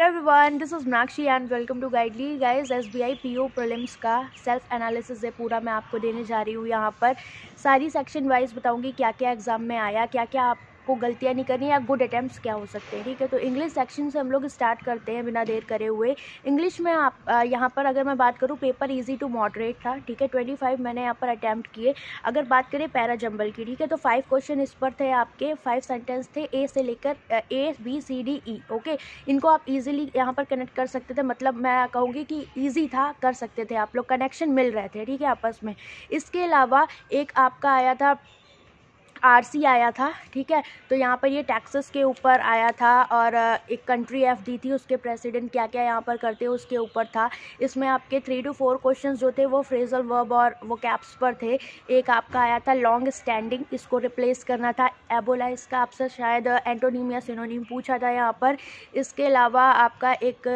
Hello everyone this is Meenakshi and welcome to Guidely guys S B I P O prelims का self analysis है पूरा मैं आपको देने जा रही हूँ यहाँ पर। सारी सेक्शन वाइज बताऊँगी क्या क्या एग्ज़ाम में आया क्या क्या आप आपको गलतियाँ नहीं करनी या गुड अटैम्प्ट क्या हो सकते हैं, ठीक है? तो इंग्लिश सेक्शन से हम लोग स्टार्ट करते हैं बिना देर करे हुए। इंग्लिश में आप यहाँ पर अगर मैं बात करूँ पेपर ईजी टू मॉडरेट था, ठीक है? ट्वेंटी फाइव मैंने यहाँ पर अटैम्प्ट किए। अगर बात करें पैरा जंबल की, ठीक है? तो फाइव क्वेश्चन इस पर थे आपके फाइव सेंटेंस थे ए से लेकर A B C D E okay इनको आप इजीली यहाँ पर कनेक्ट कर सकते थे। मतलब मैं कहूँगी कि ईजी था, कर सकते थे आप लोग। कनेक्शन मिल रहे थे, ठीक है? आपस में। इसके अलावा एक आपका आया था आरसी आया था, ठीक है? तो यहाँ पर ये टैक्सेस के ऊपर आया था और एक कंट्री एफ़ दी थी, उसके प्रेसिडेंट क्या क्या यहाँ पर करते हैं, उसके ऊपर था। इसमें आपके थ्री टू फोर क्वेश्चंस जो थे, वो फ्रेजल वर्ब और वो कैप्स पर थे। एक आपका आया था लॉन्ग स्टैंडिंग इसको रिप्लेस करना था। एबोला इसका आपसे शायद एंटोनीम या सिनोनीम पूछा था यहाँ पर। इसके अलावा आपका एक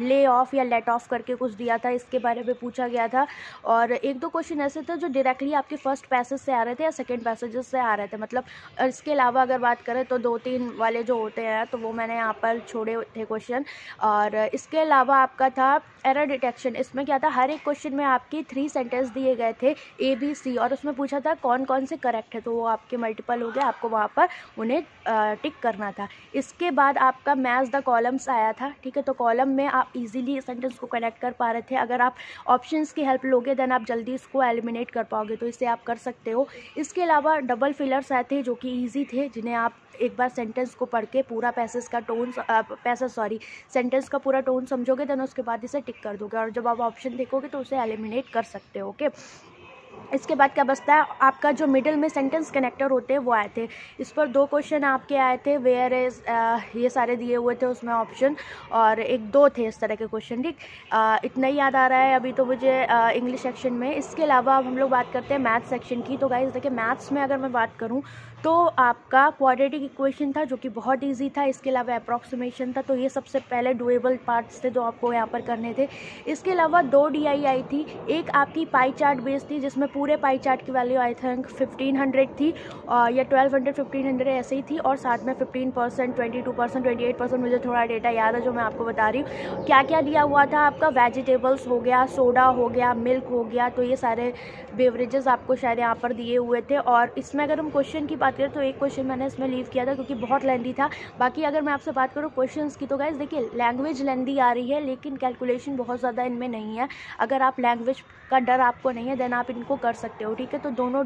ले ऑफ़ या लेट ऑफ़ करके कुछ दिया था, इसके बारे में पूछा गया था। और एक दो क्वेश्चन ऐसे थे जो डायरेक्टली आपके फ़र्स्ट पैसेज से आ रहे थे या सेकेंड पैसेजेस से आ रहे थे। थे मतलब इसके अलावा अगर बात करें तो दो तीन वाले जो होते हैं तो वो मैंने यहाँ पर छोड़े थे क्वेश्चन और इसके अलावा आपका था एरर डिटेक्शन इसमें क्या था? हर एक क्वेश्चन में आपकी थ्री सेंटेंस दिए गए थे ए बी सी और उसमें पूछा था कौन कौन से करेक्ट है। तो वो आपके मल्टीपल हो गया आपको वहाँ पर उन्हें टिक करना था। इसके बाद आपका मैच द कॉलम्स आया था, ठीक है? तो कॉलम में आप इजीली सेंटेंस को कनेक्ट कर पा रहे थे। अगर आप ऑप्शंस की हेल्प लोगे देन आप जल्दी इसको एलिमिनेट कर पाओगे। तो इसे आप कर सकते हो। इसके अलावा डबल फिलर्स आए थे जो कि ईजी थे, जिन्हें आप एक बार सेंटेंस को पढ़ के पूरा पैसेज का टोन पैसा सॉरी सेंटेंस का पूरा टोन समझोगे देन उसके बाद इसे टिक कर दोगे। और जब आप ऑप्शन देखोगे तो उसे एलिमिनेट कर सकते हो ओके इसके बाद क्या बचता है? आपका जो मिडिल में सेंटेंस कनेक्टर होते हैं, वो आए थे। इस पर दो क्वेश्चन आपके आए थे वेयर इज़ ये सारे दिए हुए थे उसमें ऑप्शन और एक दो थे इस तरह के क्वेश्चन ठीक? इतना ही याद आ रहा है अभी तो मुझे इंग्लिश सेक्शन में। इसके अलावा अब हम लोग बात करते हैं मैथ्स सेक्शन की। तो गाइज़ देखिए मैथ्स में अगर मैं बात करूँ तो आपका क्वाड्रेटिक इक्वेशन था, जो कि बहुत इजी था, इसके अलावा अप्रॉक्सीमेशन था तो ये सबसे पहले डुएबल पार्ट्स थे जो आपको यहाँ पर करने थे। इसके अलावा दो डी आई आई थी, एक आपकी पाई चार्ट बेस थी, जिसमें पूरे पाई चार्ट की value I think fifteen hundred थी या ट्वेल्व हंड्रेड फिफ्टीन हंड्रेड ऐसे ही थी, और साथ में fifteen percent twenty two percent twenty eight percent मुझे थोड़ा डेटा याद है, जो मैं आपको बता रही हूँ। क्या क्या दिया हुआ था आपका? वेजिटेबल्स हो गया सोडा हो गया मिल्क हो गया तो ये सारे बेवरेजेस आपको शायद यहाँ पर दिए हुए थे, और इसमें अगर हम क्वेश्चन की बात करें तो एक क्वेश्चन मैंने इसमें लीव किया था क्योंकि बहुत लेंदी था। बाकी अगर मैं आपसे बात करूँ क्वेश्चन की तो गाइज़ देखिए लैंग्वेज लेंदी आ रही है, लेकिन कैलकुलेशन बहुत ज़्यादा इनमें नहीं है। अगर आप लैंग्वेज का डर आपको नहीं है देन आप इनको कर सकते हो, ठीक है? तो दोनों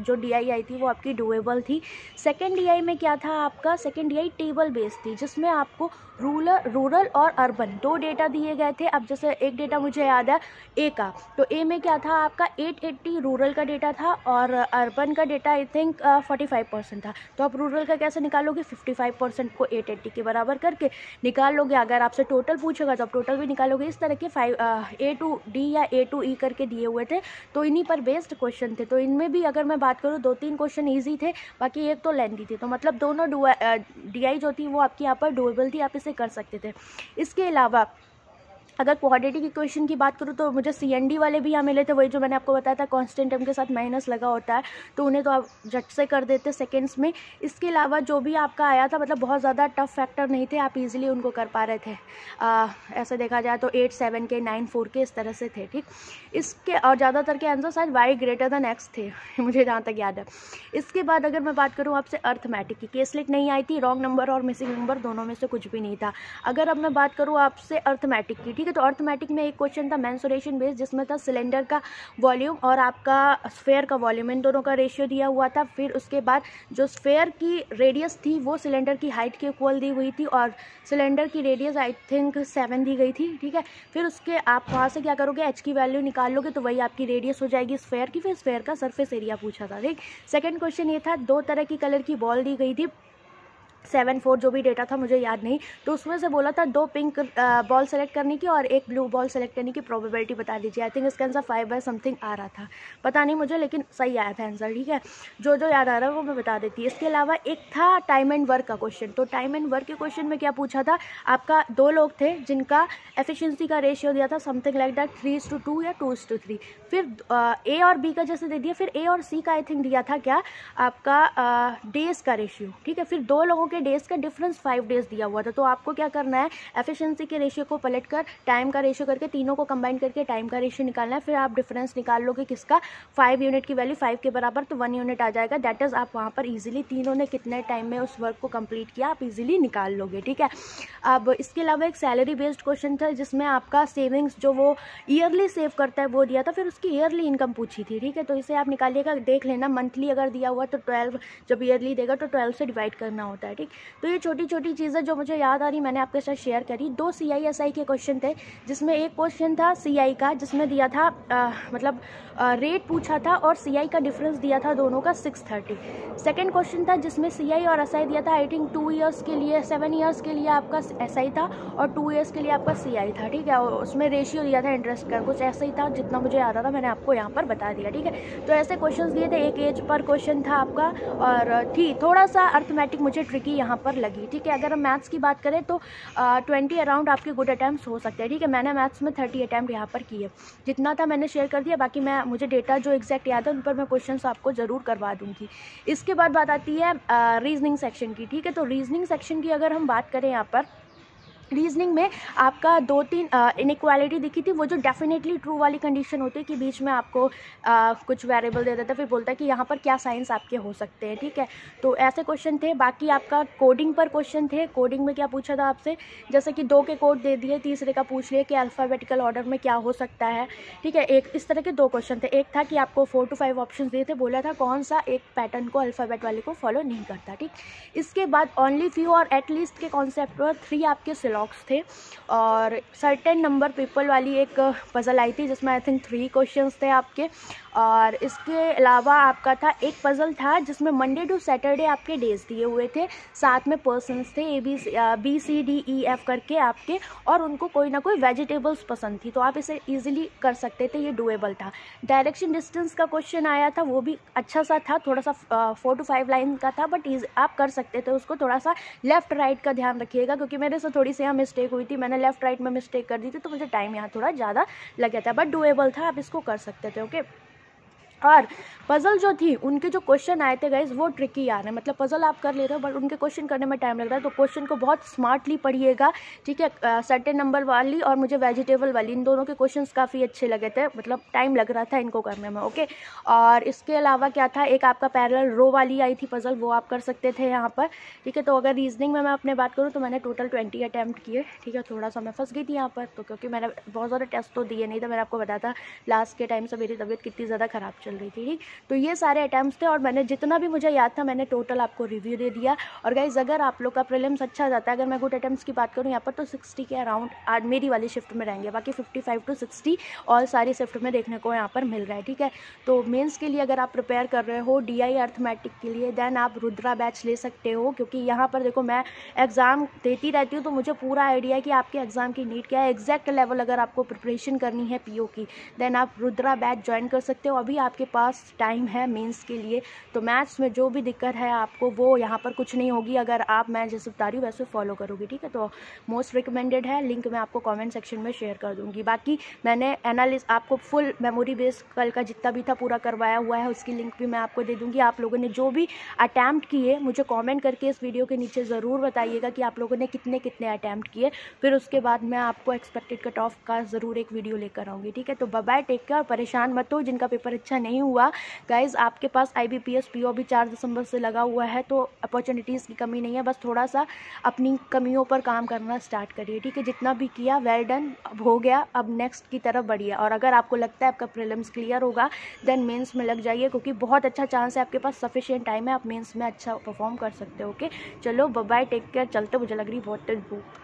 जो डी आई थी, वो आपकी डुएबल थी। सेकेंड डी में क्या था आपका? सेकेंड डी टेबल बेस्ड थी, जिसमें आपको रूरल रूरल और अर्बन दो डेटा दिए गए थे। अब जैसे एक डेटा मुझे याद है ए का। तो ए में क्या था आपका? 880 रूरल का डेटा था और अर्बन का डेटा आई थिंक 45 परसेंट था। तो आप रूरल का कैसे निकालोगे? 55 परसेंट को 880 के बराबर करके निकाल लोगे अगर आपसे टोटल पूछेगा तो आप टोटल भी निकालोगे। इस तरह के फाइव ए टू डी या ए टू ई करके दिए हुए थे। तो इन्हीं पर बेस्ड क्वेश्चन थे। तो इनमें भी अगर मैं बात करूँ दो तीन क्वेश्चन ईजी थे, बाकी एक तो लेंदी थी। तो मतलब दोनों डी आई जो थी वो आपकी यहाँ पर डुएबल थी, आप इसे कर सकते थे। इसके अलावा अगर क्वाड्रेटिक इक्वेशन की बात करूँ तो मुझे सी वाले भी यहाँ मिले थे वही जो मैंने आपको बताया था कॉन्स्टेंट टर्म के साथ माइनस लगा होता है तो उन्हें तो आप झट से कर देते सेकेंड्स में। इसके अलावा जो भी आपका आया था मतलब बहुत ज़्यादा टफ फैक्टर नहीं थे आप इजीली उनको कर पा रहे थे। आ, ऐसे देखा जाए तो एट सेवन के नाइन फोर के इस तरह से थे ठीक? इसके और ज़्यादातर के आंसर शायद वाई ग्रेटर दैन एक्स थे मुझे जहाँ तक याद है। इसके बाद अगर मैं बात करूँ आपसे अर्थमेटिक की केसलेट नहीं आई थी रॉन्ग नंबर और मिसिंग नंबर दोनों में से कुछ भी नहीं था। अगर अब मैं बात करूँ आपसे अर्थमेटिक की ठीक? है तो अर्थमेटिक में एक क्वेश्चन था मैंसुरेशन बेस जिसमें था सिलेंडर का वॉल्यूम और आपका स्फेयर का वॉल्यूम इन दोनों का रेशियो दिया हुआ था। फिर उसके बाद जो स्फेयर की रेडियस थी, वो सिलेंडर की हाइट के इक्वल दी हुई थी और सिलेंडर की रेडियस आई थिंक सेवन दी गई थी, ठीक है? फिर उसके आप वहाँ से क्या करोगे? एच की वैल्यू निकाल लोगे तो वही आपकी रेडियस हो जाएगी स्फेयर की। फिर स्फेयर का सरफेस एरिया पूछा था, ठीक? सेकेंड क्वेश्चन ये था, दो तरह की कलर की बॉल दी गई थी। सेवन फोर जो भी डेटा था, मुझे याद नहीं। तो उसमें से बोला था, दो पिंक बॉल सेलेक्ट करने की और एक ब्लू बॉल सेलेक्ट करने की प्रोबेबिलिटी बता दीजिए। आई थिंक इसका आंसर फाइव बाय समथिंग आ रहा था। पता नहीं मुझे, लेकिन सही आया था आंसर ठीक है? जो जो याद आ रहा है, वो मैं बता देती इसके अलावा एक था टाइम एंड वर्क का क्वेश्चन तो टाइम एंड वर्क के क्वेश्चन में क्या पूछा था? आपका दो लोग थे जिनका एफिशिएंसी का रेशियो दिया था something like that three two two या टू टू थ्री फिर ए और बी का जैसे दे दिया, फिर ए और सी का आई थिंक दिया था क्या? आपका डेज़ का रेशियो ठीक है? फिर दो लोगों के डेज़ का डिफरेंस फाइव डेज़ दिया हुआ था। तो आपको क्या करना है? एफिशिएंसी के रेशियो को पलट कर टाइम का रेशियो करके तीनों को कंबाइन करके टाइम का रेशियो निकालना है। फिर आप डिफरेंस निकाल लोगे किसका? फाइव यूनिट की वैल्यू फाइव के बराबर तो वन यूनिट आ जाएगा। दैट इज़ आप वहाँ पर ईजिली तीनों ने कितने टाइम में उस वर्क को कंप्लीट किया, आप ईजिली निकाल लोगे, ठीक है? अब इसके अलावा एक सैलरी बेस्ड क्वेश्चन था, जिसमें आपका सेविंग्स जो वो ईयरली सेव करता है, वो दिया था। फिर उसकी ईयरली इनकम पूछी थी, ठीक है? तो इसे आप निकालिएगा, देख लेना। मंथली अगर दिया हुआ तो ट्वेल्व जब ईयरली देगा तो ट्वेल्व से डिवाइड करना होता है ठीक तो ये छोटी छोटी चीज़ें जो मुझे याद आ रही मैंने आपके साथ शेयर करी। दो सी आई एस आई के क्वेश्चन थे जिसमें एक क्वेश्चन था सी आई का जिसमें दिया था आ, मतलब आ, रेट पूछा था और सी आई का डिफरेंस दिया था दोनों का सिक्स थर्टी सेकेंड क्वेश्चन था जिसमें सी आई और एस आई दिया था आई थिंक टू ईयर्स के लिए सेवन ईयर्स के लिए आपका एस आई था और टू ईयर्स के लिए आपका सी आई था ठीक है? उसमें रेशियो दिया था इंटरेस्ट का कुछ ऐसा ही था जितना मुझे याद आ था मैंने आपको यहाँ पर बता दिया ठीक है? तो ऐसे क्वेश्चन दिए थे एक एज पर क्वेश्चन था आपका और थी थोड़ा सा अर्थमेटिक मुझे ट्रिकी यहाँ पर लगी। ठीक है, अगर हम मैथ्स की बात करें तो ट्वेंटी अराउंड आपके गुड अटैम्प्ट हो सकते हैं। ठीक है, मैंने मैथ्स में थर्टी अटैम्प्ट यहाँ पर किए। जितना था मैंने शेयर कर दिया, बाकी मैं, मुझे डेटा जो एग्जैक्ट याद है उन पर मैं क्वेश्चन आपको ज़रूर करवा दूँगी। इसके बाद बात आती है रीजनिंग सेक्शन की। ठीक है तो रीजनिंग सेक्शन की अगर हम बात करें यहाँ पर रीजनिंग में आपका दो तीन इनक्वालिटी दिखी थी वो जो डेफिनेटली ट्रू वाली कंडीशन होती है कि बीच में आपको आ, कुछ वेरिएबल दे देता फिर बोलता है कि यहाँ पर क्या साइंस आपके हो सकते हैं ठीक है? तो ऐसे क्वेश्चन थे बाकी आपका कोडिंग पर क्वेश्चन थे कोडिंग में क्या पूछा था आपसे? जैसे कि दो के कोड दे दिए तीसरे का पूछ लिया कि अल्फ़ाबेटिकल ऑर्डर में क्या हो सकता है ठीक है? एक इस तरह के दो क्वेश्चन थे एक था कि आपको फोर टू फाइव ऑप्शन दिए थे बोला था कौन सा एक पैटर्न को अल्फ़ाबेट वाले को फॉलो नहीं करता ठीक? इसके बाद ओनली फ्यू और एटलीस्ट के कॉन्सेप्ट थ्री आपके सिलो ब्लॉक्स थे और सर्टेन नंबर पीपल वाली एक पज़ल आई थी जिसमें आई थिंक थ्री क्वेश्चंस थे आपके। और इसके अलावा आपका था, एक पज़ल था, जिसमें मंडे टू सैटरडे आपके डेज़ दिए हुए थे। साथ में पर्सनस थे A B B C D E F करके आपके, और उनको कोई ना कोई वेजिटेबल्स पसंद थी तो आप इसे ईजिली कर सकते थे, ये डुएबल था। डायरेक्शन डिस्टेंस का क्वेश्चन आया था, वो भी अच्छा सा था, थोड़ा सा फोर टू फाइव लाइन का था बट आप कर सकते थे उसको थोड़ा सा लेफ़्ट राइट का ध्यान रखिएगा, क्योंकि मेरे से थोड़ी सी यहाँ मिस्टेक हुई थी, मैंने लेफ़्ट राइट में मिस्टेक कर दी थी तो मुझे टाइम यहाँ थोड़ा ज़्यादा लग गया था बट डुएबल था, आप इसको कर सकते थे ओके और पज़ल जो थी, उनके जो क्वेश्चन आए थे गाइज़ वो ट्रिकी आ रहे हैं। मतलब पज़ल आप कर ले रहे हो बट उनके क्वेश्चन करने में टाइम लग रहा है तो क्वेश्चन को बहुत स्मार्टली पढ़िएगा। ठीक है सर्टेन नंबर वाली और मुझे वेजिटेबल वाली, इन दोनों के क्वेश्चन काफ़ी अच्छे लगे थे। मतलब टाइम लग रहा था इनको करने में ओके और इसके अलावा क्या था, एक आपका पैरल रो वाली आई थी पज़ल वो आप कर सकते थे यहाँ पर। ठीक है तो अगर रीजनिंग में मैं अपने बात करूँ तो मैंने टोटल ट्वेंटी अटैम्प्ट किए। ठीक है, थोड़ा सा मैं फंस गई थी यहाँ पर तो क्योंकि मैंने बहुत ज़्यादा टेस्ट तो दिए नहीं था, मैंने आपको बताया था लास्ट के टाइम से मेरी तबीयत कितनी ज़्यादा ख़राब चल रही थी। ठीक तो ये सारे अटैम्प्ट थे और मैंने जितना भी मुझे याद था, मैंने टोटल आपको रिव्यू दे दिया। और गाइज़ अगर आप लोग का प्रिलिम्स अच्छा जाता है, अगर मैं गुड अटैम्प्ट की बात करूँ, यहाँ पर तो सिक्सटी के अराउंड मेरी वाली शिफ्ट में रहेंगे। बाकी फिफ्टी फाइव टू सिक्सटी और सारी शिफ्ट में देखने को यहाँ पर मिल रहा है, ठीक है? तो मेन्स के लिए अगर आप प्रिपेयर कर रहे हो डी आई अर्थमेटिक के लिए देन आप रुद्रा बैच ले सकते हो, क्योंकि यहाँ पर देखो मैं एग्ज़ाम देती रहती हूँ तो मुझे पूरा आइडिया है कि आपके एग्ज़ाम की नीट क्या है। एग्जैक्ट लेवल अगर आपको प्रिपरेशन करनी है पीओ की देन आप रुद्रा बैच ज्वाइन कर सकते हो। अभी आपके पास टाइम है मेंस के लिए तो मैथ्स में जो भी दिक्कत है आपको, वो यहाँ पर कुछ नहीं होगी। अगर आप मैं जैसे बता रही हूँ, वैसे फॉलो करोगे, ठीक है? तो मोस्ट रिकमेंडेड है। लिंक मैं आपको कमेंट सेक्शन में शेयर कर दूँगी। बाकी मैंने एनालिस आपको फुल मेमोरी बेस कल का जितना भी था, पूरा करवाया हुआ है, उसकी लिंक भी मैं आपको दे दूँगी। आप लोगों ने जो भी अटैम्प्ट किए, मुझे कॉमेंट करके इस वीडियो के नीचे ज़रूर बताइएगा कि आप लोगों ने कितने कितने अटैम्प्ट किए। फिर उसके बाद मैं आपको एक्सपेक्टेड कट ऑफ़ का ज़रूर एक वीडियो लेकर आऊँगी, ठीक है? तो बाय टेक केयर परेशान मत हो। जिनका पेपर अच्छा नहीं हुआ। गाइज़ आपके पास I B P S P O भी चार दिसंबर से लगा हुआ है तो अपॉर्चुनिटीज़ की कमी नहीं है। बस थोड़ा सा अपनी कमियों पर काम करना स्टार्ट करिए, ठीक है? जितना भी किया वेल डन अब हो गया, अब नेक्स्ट की तरफ़ बढ़िए। और अगर आपको लगता है आपका प्रिलिम्स क्लियर होगा देन मेंस में लग जाइए, क्योंकि बहुत अच्छा चांस है, आपके पास सफिशियंट टाइम है, आप मेंस में अच्छा परफॉर्म कर सकते हो ओके चलो बाय टेक केयर चलते मुझे लग रही बहुत बुक